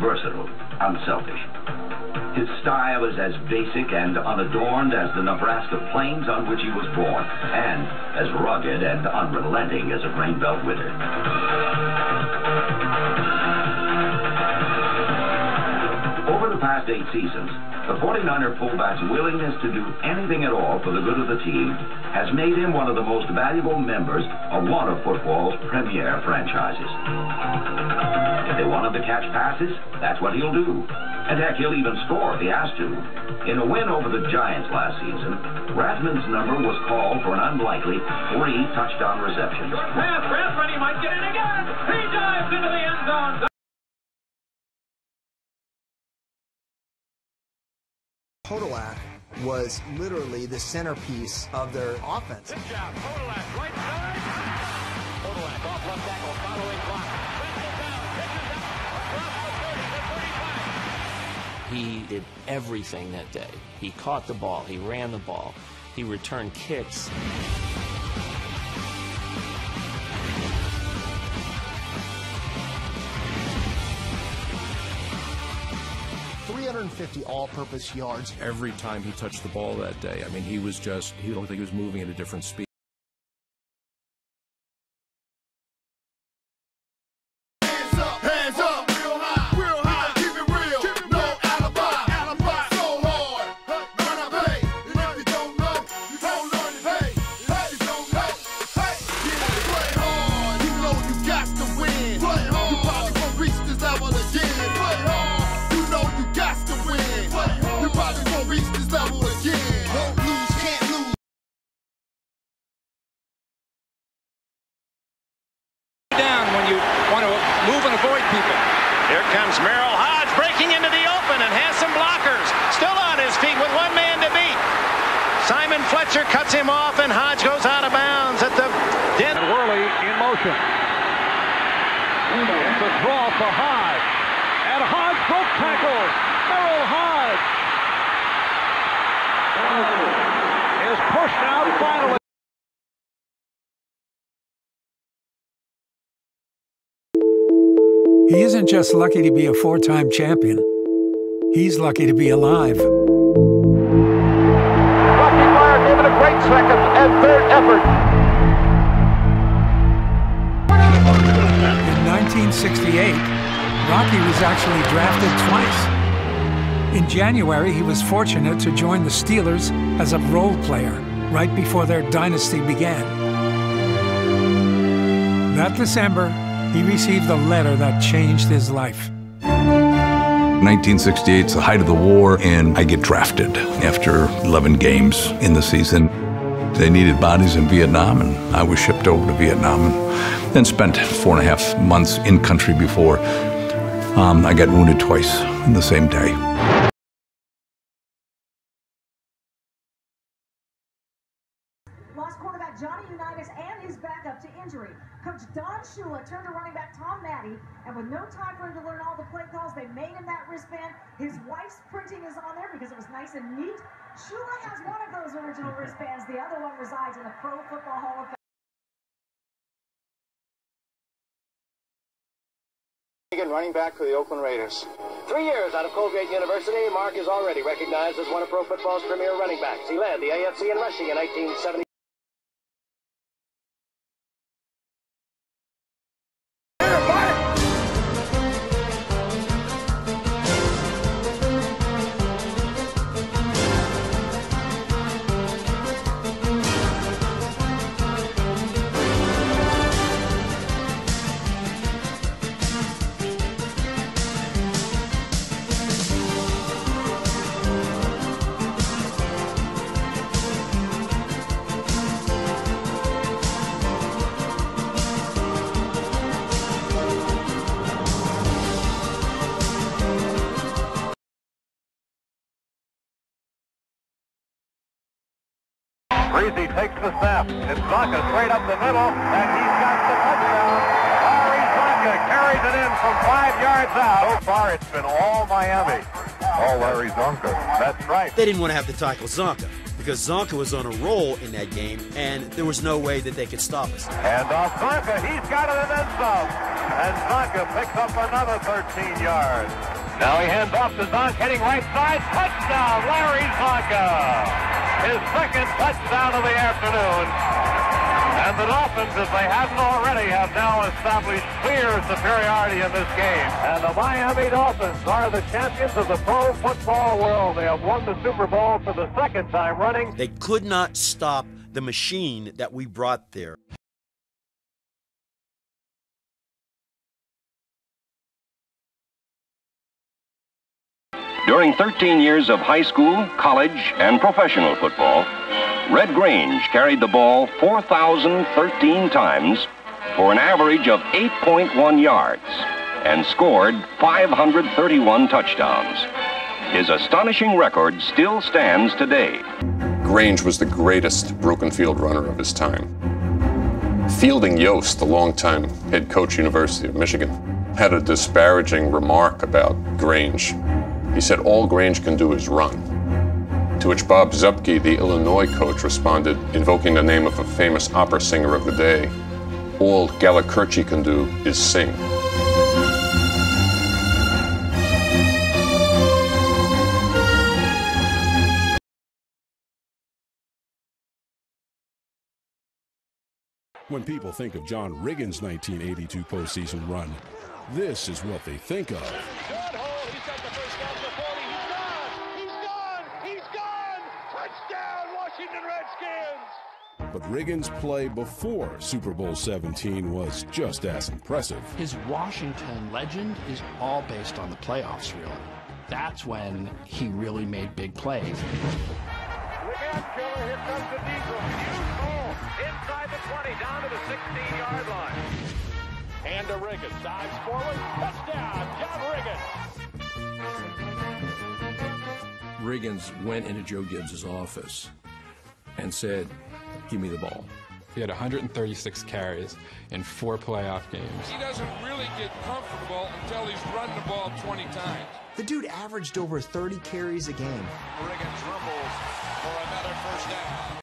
versatile, unselfish. His style is as basic and unadorned as the Nebraska plains on which he was born, and as rugged and unrelenting as a grain belt winter. Over the past eight seasons, the 49er fullback's willingness to do anything at all for the good of the team has made him one of the most valuable members of one of football's premier franchises. If they want him to catch passes, that's what he'll do. And heck, he'll even score if he has to. In a win over the Giants last season, Rathman's number was called for an unlikely three touchdown receptions. Pass, Rathman, he might get in again. He dives into the end zone. Podolak was literally the centerpiece of their offense. Good job. Podolak, right side. Podolak off left tackle, following clock. He did everything that day. He caught the ball, he ran the ball, he returned kicks. 350 all-purpose yards. Every time he touched the ball that day, I mean, he was just, he looked like he was moving at a different speed. Simon cuts him off and Hoge goes out of bounds at the den. And Worley in motion. It's a draw for Hoge. And Hoge broke tackles. Merrill Hoge is pushed out finally. He isn't just lucky to be a four time champion, he's lucky to be alive. Second and third effort. In 1968, Rocky was actually drafted twice. In January, he was fortunate to join the Steelers as a role player right before their dynasty began. That December, he received a letter that changed his life. 1968 is the height of the war, and I get drafted after 11 games in the season. They needed bodies in Vietnam, and I was shipped over to Vietnam and then spent four and a half months in country before um, I got wounded twice in the same day. Coach Don Shula turned to running back Tom Matte, and with no time for him to learn all the play calls, they made him that wristband. His wife's printing is on there because it was nice and neat. Shula has one of those original wristbands. The other one resides in the Pro Football Hall of Fame. running back for the Oakland Raiders. Three years out of Colgate University, Mark is already recognized as one of pro football's premier running backs. He led the AFC in rushing in 1970. Griese takes the snap. It's Csonka straight up the middle, and he's got the touchdown. Larry Csonka carries it in from five yards out. So far, it's been all Miami. All Larry Csonka. That's right. They didn't want to have to tackle Csonka. because Csonka was on a roll in that game, and there was no way that they could stop us. And off Csonka, he's got it and then some. And Csonka picks up another 13 yards. Now he hands off to Zonk, heading right side. Touchdown, Larry Csonka. His second touchdown of the afternoon. And the Dolphins, if they hadn't already, have now established clear superiority in this game. And the Miami Dolphins are the champions of the pro football world. They have won the Super Bowl for the second time running. They could not stop the machine that we brought there. During 13 years of high school, college, and professional football, Red Grange carried the ball 4,013 times for an average of 8.1 yards and scored 531 touchdowns. His astonishing record still stands today. Grange was the greatest broken field runner of his time. Fielding Yost, the longtime head coach, University of Michigan, had a disparaging remark about Grange. He said, All Grange can do is run. To which Bob Zuppke, the Illinois coach, responded, invoking the name of a famous opera singer of the day, All Galli-Curci can do is sing. When people think of John Riggins' 1982 postseason run, this is what they think of. But Riggins' play before Super Bowl 17 was just as impressive. His Washington legend is all based on the playoffs, really. That's when he really made big plays. Look out, Killer. Here comes the Diesel. Huge hole. Inside the 20, down to the 16-yard line. And to Riggins. Dives forward. Touchdown, John Riggins. Riggins went into Joe Gibbs' office and said, Give me the ball. He had 136 carries in four playoff games. He doesn't really get comfortable until he's run the ball 20 times. The dude averaged over 30 carries a game. Riggins rumbles for another first down.